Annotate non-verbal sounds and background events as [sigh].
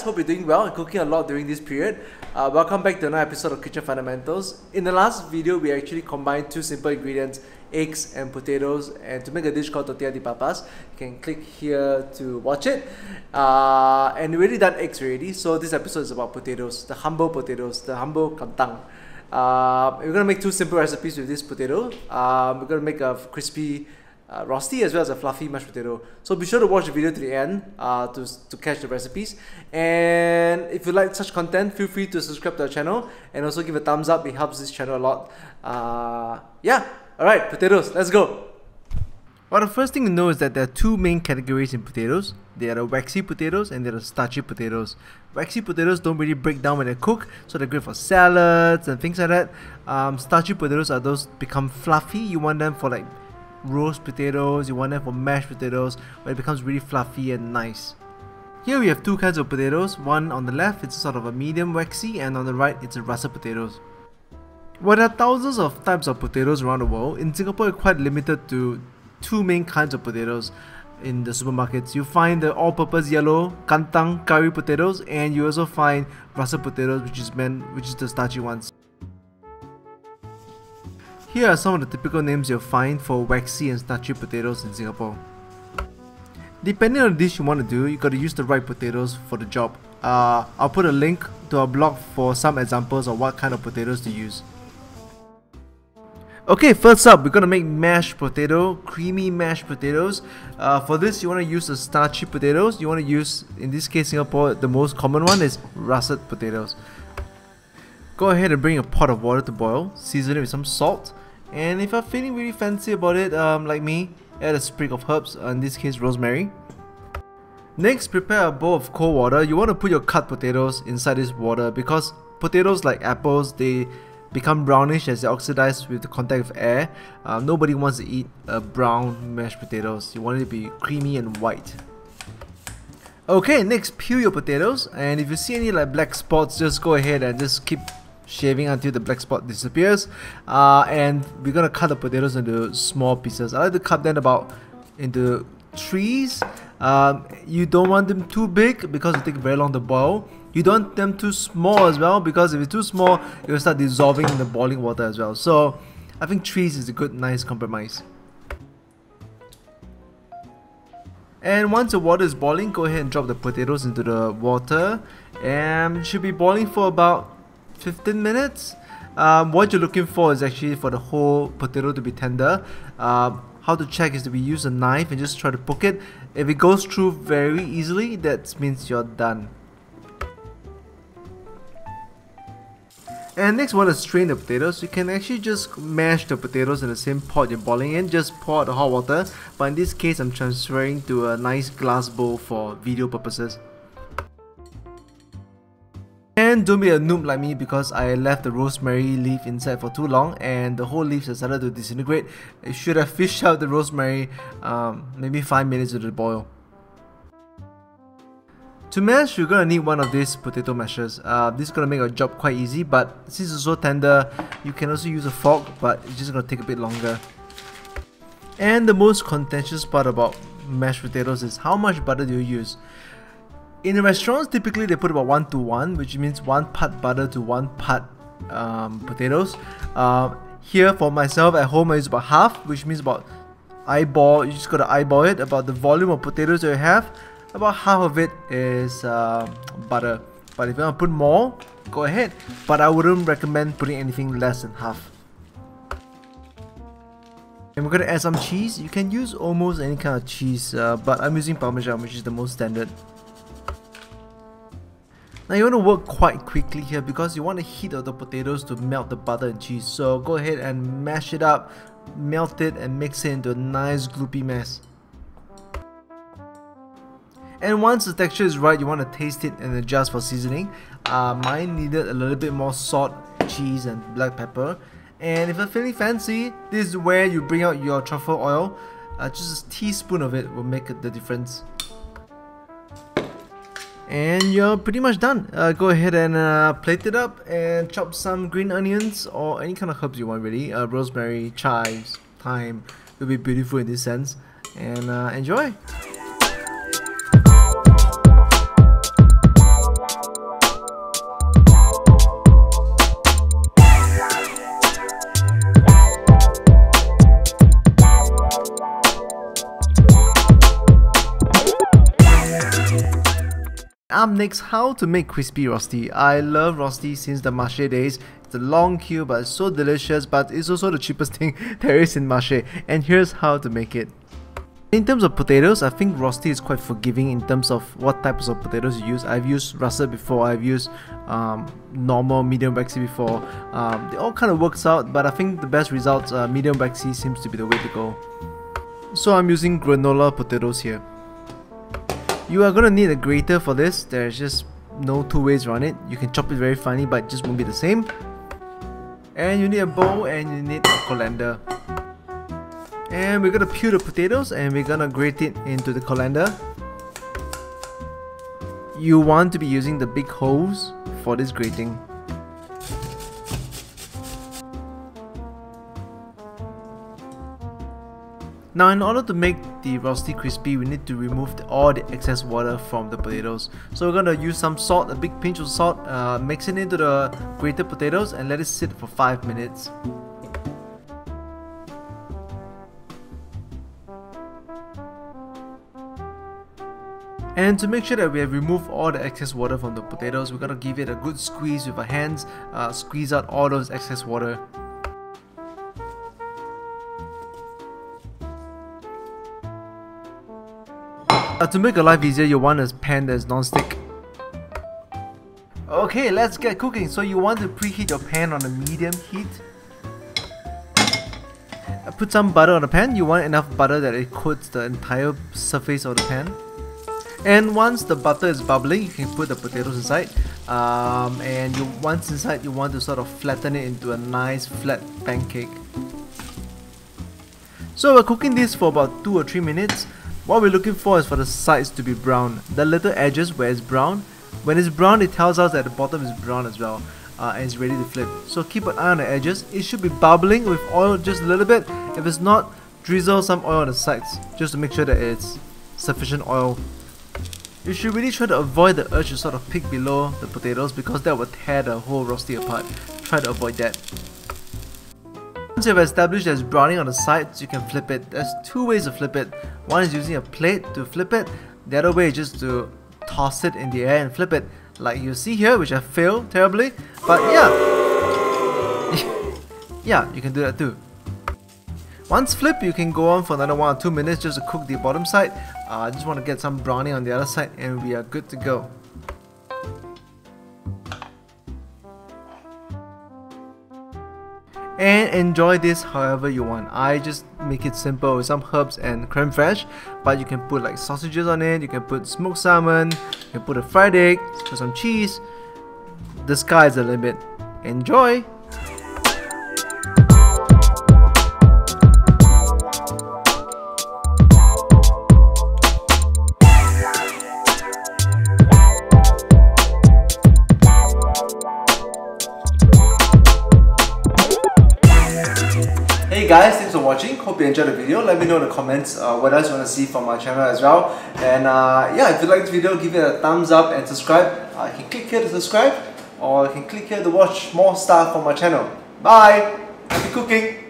guys? Hope you're doing well and cooking a lot during this period. Uh, welcome back to another episode of Kitchen Fundamentals. In the last video, we actually combined two simple ingredients, eggs and potatoes, and to make a dish called tortilla de papas. You can click here to watch it. Uh, and we already done eggs already, so this episode is about potatoes, the humble potatoes, the humble kantang. Uh, we're gonna make two simple recipes with this potato. Um, we're gonna make a crispy uh, as well as a fluffy mashed potato. So be sure to watch the video to the end uh, to, to catch the recipes. And if you like such content, feel free to subscribe to our channel and also give a thumbs up. It helps this channel a lot. Uh, yeah, alright, potatoes, let's go. Well, the first thing to know is that there are two main categories in potatoes. They are the waxy potatoes and they are the starchy potatoes. Waxy potatoes don't really break down when they cook, so they're great for salads and things like that. Um, starchy potatoes are those become fluffy. You want them for like roast potatoes, you want them for mashed potatoes, where it becomes really fluffy and nice. Here we have two kinds of potatoes, one on the left it's sort of a medium waxy and on the right it's a russet potatoes. While there are thousands of types of potatoes around the world, in Singapore you're quite limited to two main kinds of potatoes in the supermarkets. You find the all-purpose yellow kantang curry potatoes and you also find russet potatoes which is meant which is the starchy ones. Here are some of the typical names you'll find for waxy and starchy potatoes in Singapore. Depending on the dish you want to do, you gotta use the right potatoes for the job. Uh, I'll put a link to our blog for some examples of what kind of potatoes to use. Okay, first up, we're gonna make mashed potato, creamy mashed potatoes. Uh, for this, you wanna use the starchy potatoes. You wanna use, in this case, Singapore, the most common one is russet potatoes. Go ahead and bring a pot of water to boil, season it with some salt, and if you're feeling really fancy about it, um, like me, add a sprig of herbs, uh, in this case rosemary. Next, prepare a bowl of cold water. You want to put your cut potatoes inside this water because potatoes like apples, they become brownish as they oxidize with the contact of air. Uh, nobody wants to eat a brown mashed potatoes. You want it to be creamy and white. Okay, next peel your potatoes and if you see any like black spots, just go ahead and just keep shaving until the black spot disappears. Uh, and we're gonna cut the potatoes into small pieces. I like to cut them about into trees um, you don't want them too big because it takes very long to boil. You don't want them too small as well because if it's too small it will start dissolving in the boiling water as well. So I think trees is a good nice compromise. And once the water is boiling go ahead and drop the potatoes into the water. And should be boiling for about 15 minutes. Um, what you're looking for is actually for the whole potato to be tender. Um, how to check is we use a knife and just try to poke it. If it goes through very easily, that means you're done. And next one is strain the potatoes. You can actually just mash the potatoes in the same pot you're boiling in. Just pour the hot water. But in this case, I'm transferring to a nice glass bowl for video purposes. Don't be a noob like me because I left the rosemary leaf inside for too long and the whole leaf started to disintegrate. I should have fished out the rosemary um, maybe 5 minutes into the boil. To mash, you're gonna need one of these potato mashers. Uh, this is gonna make your job quite easy, but since it's so tender, you can also use a fork, but it's just gonna take a bit longer. And the most contentious part about mashed potatoes is how much butter do you use? In the restaurants, typically they put about 1 to 1, which means 1 part butter to 1 part um, potatoes. Uh, here for myself at home I use about half, which means about eyeball, you just gotta eyeball it, about the volume of potatoes that you have, about half of it is uh, butter. But if you want to put more, go ahead. But I wouldn't recommend putting anything less than half. And we're gonna add some cheese. You can use almost any kind of cheese, uh, but I'm using Parmesan, which is the most standard. Now you want to work quite quickly here because you want the heat of the potatoes to melt the butter and cheese. So go ahead and mash it up, melt it and mix it into a nice gloopy mess. And once the texture is right, you want to taste it and adjust for seasoning. Uh, mine needed a little bit more salt, cheese and black pepper. And if you're feeling fancy, this is where you bring out your truffle oil. Uh, just a teaspoon of it will make the difference and you're pretty much done. Uh, go ahead and uh, plate it up and chop some green onions or any kind of herbs you want really. Uh, rosemary, chives, thyme will be beautiful in this sense. And uh, enjoy! Up next, how to make crispy rosti. I love rosti since the Marche days. It's a long queue but it's so delicious but it's also the cheapest [laughs] thing there is in Marche and here's how to make it. In terms of potatoes, I think Rosti is quite forgiving in terms of what types of potatoes you use. I've used russet before, I've used um, normal medium waxy before. Um, it all kind of works out, but I think the best results, uh, medium waxy seems to be the way to go. So I'm using granola potatoes here. You are gonna need a grater for this. There's just no two ways around it. You can chop it very finely, but it just won't be the same. And you need a bowl and you need a colander and we're gonna peel the potatoes and we're gonna grate it into the colander you want to be using the big holes for this grating Now in order to make the rosti crispy, we need to remove the, all the excess water from the potatoes. So we're gonna use some salt, a big pinch of salt, uh, mix it into the grated potatoes and let it sit for 5 minutes. And to make sure that we have removed all the excess water from the potatoes, we're gonna give it a good squeeze with our hands, uh, squeeze out all those excess water. Uh, to make your life easier, you want a pan that's non-stick. Okay, let's get cooking. So you want to preheat your pan on a medium heat. Uh, put some butter on the pan. You want enough butter that it coats the entire surface of the pan. And once the butter is bubbling, you can put the potatoes inside. Um, and you once inside, you want to sort of flatten it into a nice flat pancake. So we're cooking this for about 2 or 3 minutes. What we're looking for is for the sides to be brown. The little edges where it's brown, when it's brown it tells us that the bottom is brown as well. Uh, and it's ready to flip. So keep an eye on the edges. It should be bubbling with oil just a little bit. If it's not, drizzle some oil on the sides just to make sure that it's sufficient oil you should really try to avoid the urge to sort of pick below the potatoes because that will tear the whole rosti apart. Try to avoid that. Once you've established there's browning on the sides, you can flip it. There's two ways to flip it. One is using a plate to flip it. The other way is just to toss it in the air and flip it like you see here, which I failed terribly. But yeah, [laughs] yeah, you can do that too. Once flipped, you can go on for another 1 or 2 minutes just to cook the bottom side. Uh, I just want to get some browning on the other side and we are good to go. And enjoy this however you want. I just make it simple with some herbs and creme fraiche, but you can put like sausages on it, you can put smoked salmon, you can put a fried egg, put some cheese. The sky's the limit. Enjoy! Guys, thanks for watching. Hope you enjoyed the video. Let me know in the comments uh, what else you want to see from my channel as well. And uh, yeah, if you like this video, give it a thumbs up and subscribe. Uh, you can click here to subscribe or you can click here to watch more stuff from my channel. Bye! Happy cooking!